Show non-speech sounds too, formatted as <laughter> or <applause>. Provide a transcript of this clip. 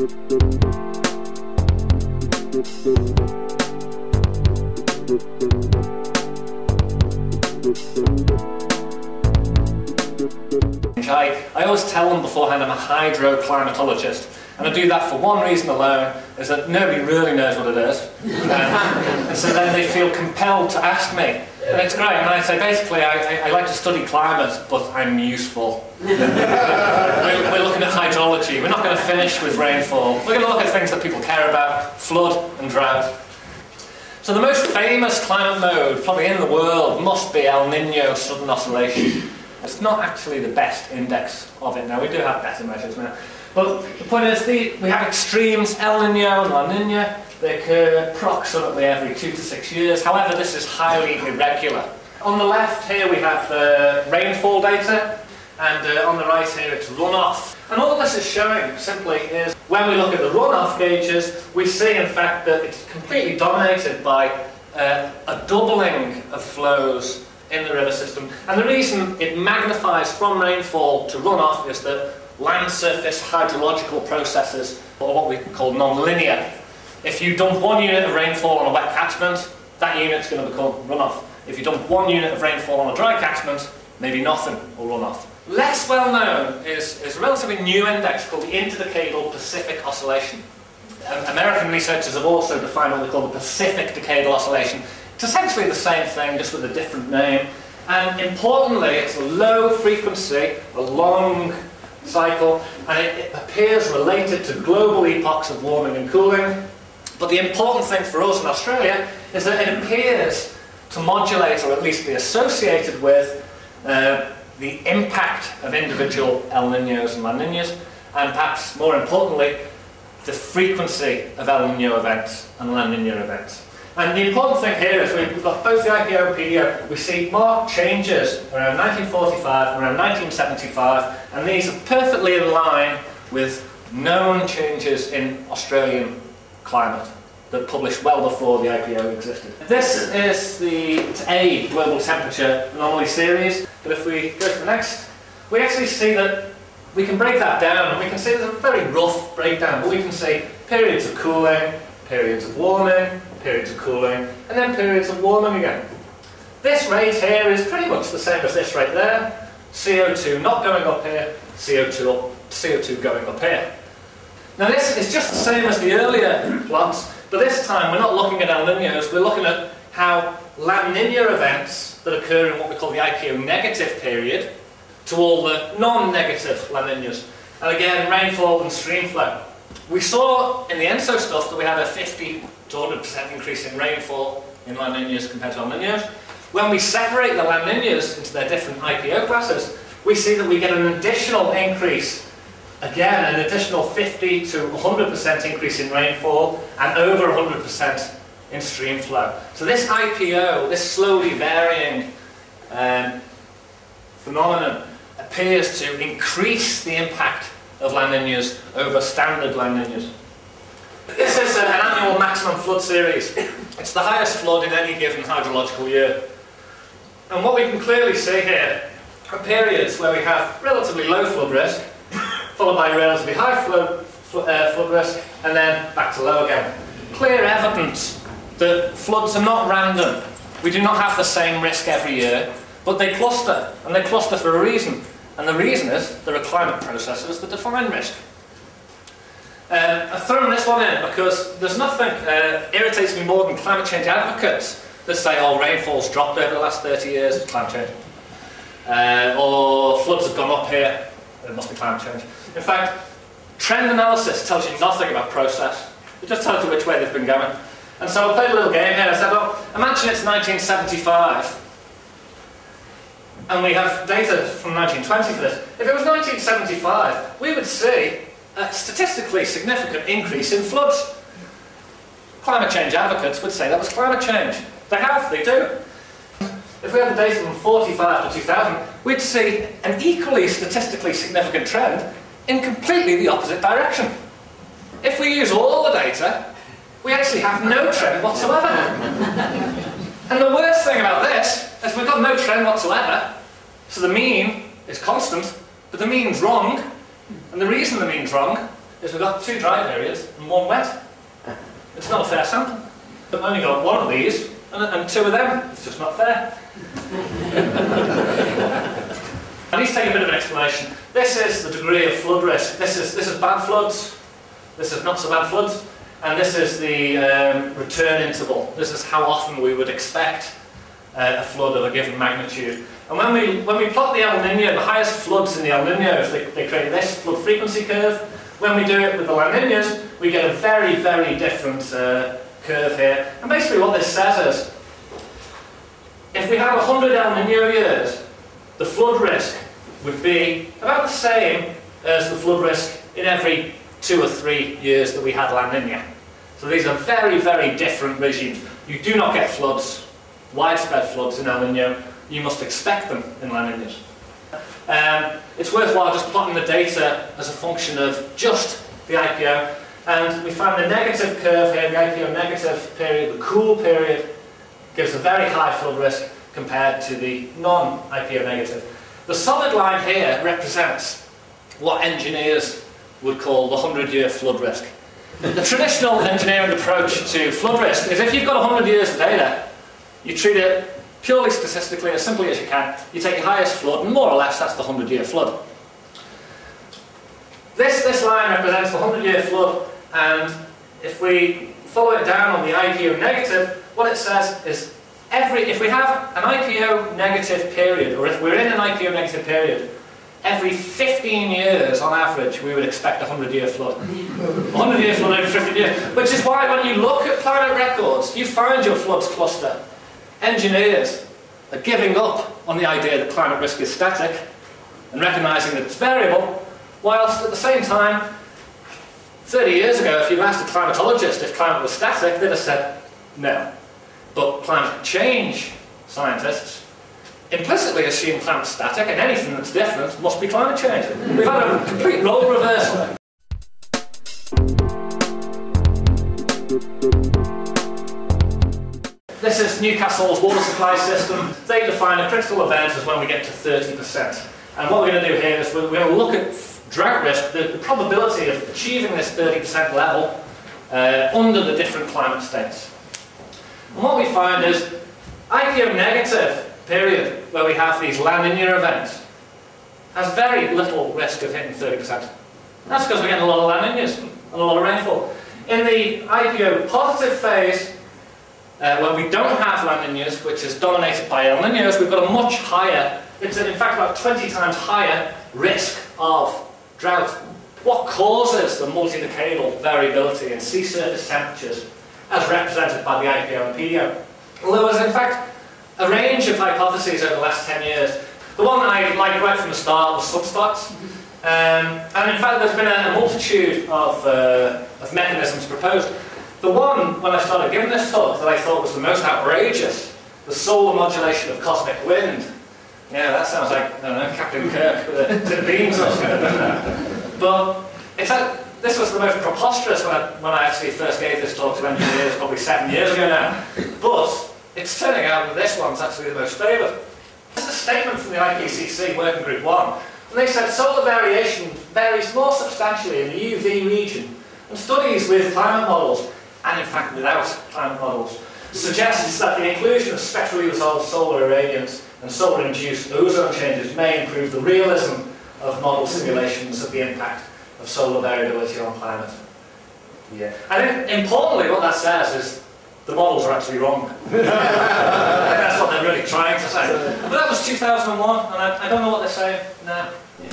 I, I always tell them beforehand I'm a hydroclimatologist. And I do that for one reason alone, is that nobody really knows what it is. <laughs> Um, and so then they feel compelled to ask me. It's great. And I say, basically, I, I, like to study climate, but I'm useful. <laughs> we're, we're looking at hydrology. We're not going to finish with rainfall. We're going to look at things that people care about, flood and drought. So the most famous climate mode, probably in the world, must be El Nino Southern oscillation. It's not actually the best index of it now. We do have better measures now. But the point is, the, we have extremes, El Nino and La Nina. They occur approximately every two to six years. However, this is highly irregular. On the left here we have the rainfall data, and uh, on the right here it's runoff. And all this is showing simply is when we look at the runoff gauges, we see in fact that it's completely dominated by uh, a doubling of flows in the river system. And the reason it magnifies from rainfall to runoff is that land surface hydrological processes, or what we call non-linear. If you dump one unit of rainfall on a wet catchment, that unit's going to become runoff. If you dump one unit of rainfall on a dry catchment, maybe nothing will run off. Less well known is, is a relatively new index called the Interdecadal Pacific Oscillation. Um, American researchers have also defined what they call the Pacific Decadal Oscillation. It's essentially the same thing, just with a different name. And importantly, it's a low frequency, a long cycle, and it, it appears related to global epochs of warming and cooling. But the important thing for us in Australia is that it appears to modulate, or at least be associated with, uh, the impact of individual El Ninos and La Ninas, and perhaps more importantly, the frequency of El Nino events and La Nina events. And the important thing here is we've got both the IPO and PDO, we see marked changes around 1945, around 1975, and these are perfectly in line with known changes in Australian climate that published well before the IPO existed. This is the A global temperature anomaly series, but if we go to the next, we actually see that we can break that down, and we can see there's a very rough breakdown, but we can see periods of cooling, periods of warming, periods of cooling, and then periods of warming again. This rate here is pretty much the same as this rate there. CO2 not going up here, CO2, up, CO2 going up here. Now this is just the same as the earlier plots, but this time we're not looking at El Ninos, we're looking at how La Nina events that occur in what we call the IPO negative period to all the non-negative La Ninas. And again, rainfall and stream flow. We saw in the ENSO stuff that we had a 50 to 100% increase in rainfall in La Ninas compared to El Ninos. When we separate the La Ninas into their different IPO classes, we see that we get an additional increase, again, an additional 50 to 100% increase in rainfall and over 100% in stream flow. So this IPO, this slowly varying um, phenomenon, appears to increase the impact of La Ninas over standard La Ninas. This is an annual maximum flood series. It's the highest flood in any given hydrological year. And what we can clearly see here are periods where we have relatively low flood risk, followed by relatively high flood, uh, flood risk, and then back to low again. Clear evidence that floods are not random. We do not have the same risk every year, but they cluster, and they cluster for a reason. And the reason is there are climate processes that define risk. Um, I've thrown this one in because there's nothing uh, irritates me more than climate change advocates that say, oh, rainfall's dropped over the last 30 years, climate change. Uh, or floods have gone up here, it must be climate change. In fact, trend analysis tells you nothing about process. It just tells you which way they've been going. And so I played a little game here. I said, well, imagine it's 1975 and we have data from 1920 for this. If it was 1975, we would see a statistically significant increase in floods. Climate change advocates would say that was climate change. They have, they do. If we had the data from 45 to 2000, we'd see an equally statistically significant trend in completely the opposite direction. If we use all the data, we actually have no trend whatsoever. and the worst thing about this is we've got no trend whatsoever, so the mean is constant, but the mean's wrong. And the reason the mean's wrong is we've got two dry periods and one wet. It's not a fair sample. We've only got one of these and, and two of them. It's just not fair. I need to take a bit of an explanation. This is the degree of flood risk. This is, this is bad floods. This is not so bad floods. And this is the um, return interval. This is how often we would expect uh, a flood of a given magnitude. And when we, when we plot the El Niño, the highest floods in the El Niños, they, they create this flood frequency curve. When we do it with the La Niñas, we get a very, very different uh, curve here. And basically what this says is, if we have 100 El Nino years, the flood risk would be about the same as the flood risk in every two or three years that we had La Nina. So these are very, very different regimes. You do not get floods, widespread floods in El Nino you must expect them in La Niñas. Um, it's worthwhile just plotting the data as a function of just the IPO, and we find the negative curve here, the IPO negative period, the cool period, gives a very high flood risk compared to the non-IPO negative. The solid line here represents what engineers would call the 100-year flood risk. The traditional engineering approach to flood risk is if you've got 100 years of data, you treat it purely statistically, as simply as you can, you take your highest flood, and more or less that's the 100-year flood. This, this line represents the 100-year flood, and if we follow it down on the IPO negative, what it says is every, if we have an IPO negative period, or if we're in an IPO negative period, every 15 years on average we would expect a 100 year flood. 100 year flood every 15 years. Which is why when you look at planet records, you find your floods cluster engineers are giving up on the idea that climate risk is static and recognising that it's variable, whilst at the same time, 30 years ago, if you asked a climatologist if climate was static, they'd have said no. But climate change scientists implicitly assume climate static and anything that's different must be climate change. We've had a complete role reversal. This is Newcastle's water supply system. They define a critical event as when we get to 30%. And what we're going to do here is we're going to look at drought risk, the, the probability of achieving this 30% level uh, under the different climate states. And what we find is IPO negative period, where we have these La Nina events, has very little risk of hitting 30%. That's because we're getting a lot of La Ninas and a lot of rainfall. In the IPO positive phase, uh, we don't have La Ninas, which is dominated by El Ninos, we've got a much higher, it's in fact about 20 times higher risk of drought. What causes the multi-decadal variability in sea surface temperatures as represented by the IPO and PDO? Well, there was in fact a range of hypotheses over the last 10 years. The one I liked right from the start was sunspots. Um, and in fact, there's been a, multitude of, uh, of mechanisms proposed. The one, when I started giving this talk, that I thought was the most outrageous, the solar modulation of cosmic wind. Yeah, that sounds like, I don't know, Captain Kirk with the, beams or something. <laughs> But it's a, this was the most preposterous when I, when I actually first gave this talk to engineers, probably seven years ago now. But it's turning out that this one's actually the most favoured. This is a statement from the IPCC Working Group 1. And they said solar variation varies more substantially in the UV region, and studies with climate models and in fact without climate models, suggests that the inclusion of spectrally resolved solar irradiance and solar-induced ozone changes may improve the realism of model simulations of the impact of solar variability on climate. Yeah. Think importantly what that says is the models are actually wrong. <laughs> that's what they're really trying to say. But that was 2001 and I, I don't know what they're saying now. Yeah.